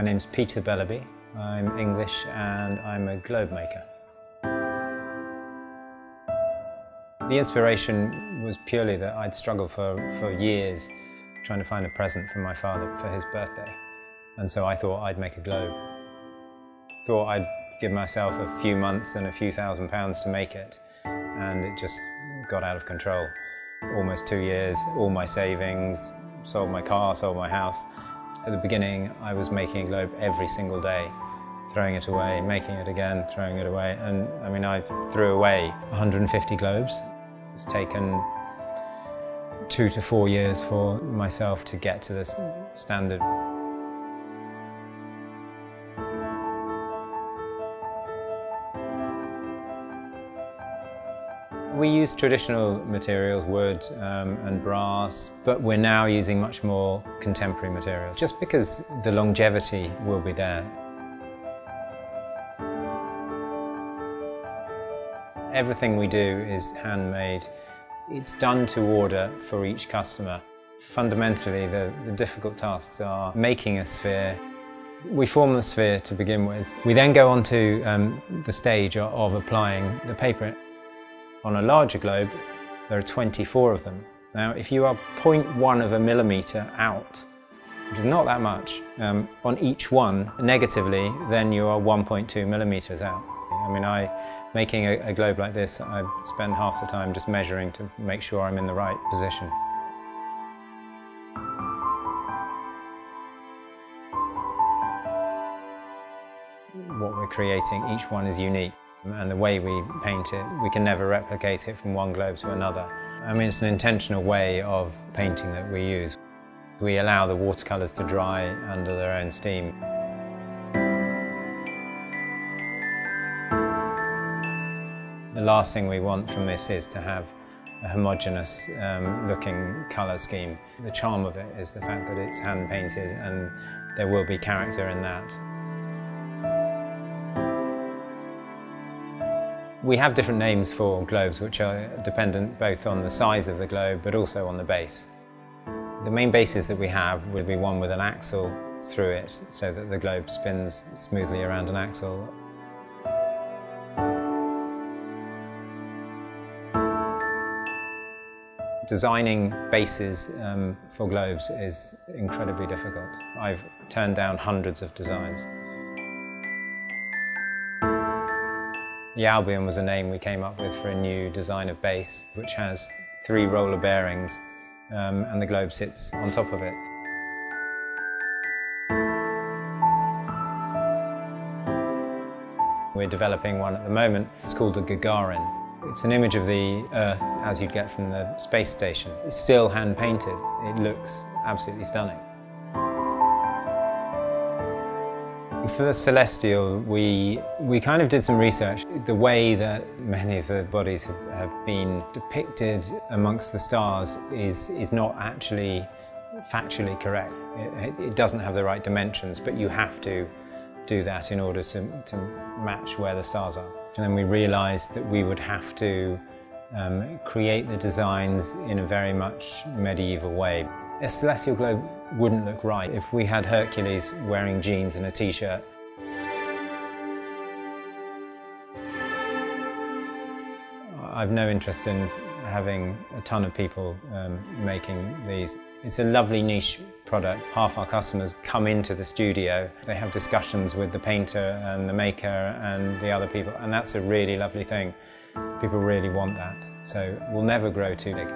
My name's Peter Bellerby. I'm English and I'm a globe maker. The inspiration was purely that I'd struggled for, for years trying to find a present for my father for his birthday. And so I thought I'd make a globe. Thought I'd give myself a few months and a few thousand pounds to make it. And it just got out of control. Almost two years, all my savings, sold my car, sold my house. At the beginning, I was making a globe every single day, throwing it away, making it again, throwing it away. And I mean, I threw away 150 globes. It's taken two to four years for myself to get to this standard. We use traditional materials, wood um, and brass, but we're now using much more contemporary materials, just because the longevity will be there. Everything we do is handmade. It's done to order for each customer. Fundamentally, the, the difficult tasks are making a sphere. We form the sphere to begin with. We then go on to um, the stage of applying the paper. On a larger globe, there are 24 of them. Now, if you are 0.1 of a millimetre out, which is not that much, um, on each one negatively, then you are 1.2 millimetres out. I mean, I, making a, a globe like this, I spend half the time just measuring to make sure I'm in the right position. What we're creating, each one is unique and the way we paint it, we can never replicate it from one globe to another. I mean, it's an intentional way of painting that we use. We allow the watercolours to dry under their own steam. The last thing we want from this is to have a homogenous um, looking colour scheme. The charm of it is the fact that it's hand painted and there will be character in that. We have different names for globes which are dependent both on the size of the globe but also on the base. The main bases that we have will be one with an axle through it so that the globe spins smoothly around an axle. Designing bases um, for globes is incredibly difficult. I've turned down hundreds of designs. The Albion was a name we came up with for a new design of base, which has three roller bearings um, and the globe sits on top of it. We're developing one at the moment. It's called the Gagarin. It's an image of the Earth as you'd get from the space station. It's still hand painted. It looks absolutely stunning. For the Celestial, we, we kind of did some research. The way that many of the bodies have, have been depicted amongst the stars is, is not actually factually correct. It, it, doesn't have the right dimensions, but you have to do that in order to, to match where the stars are. And then we realised that we would have to um, create the designs in a very much medieval way. A celestial globe wouldn't look right if we had Hercules wearing jeans and a t-shirt. I've no interest in having a ton of people um, making these. It's a lovely niche product. Half our customers come into the studio. They have discussions with the painter and the maker and the other people, and that's a really lovely thing. People really want that. So we'll never grow too big.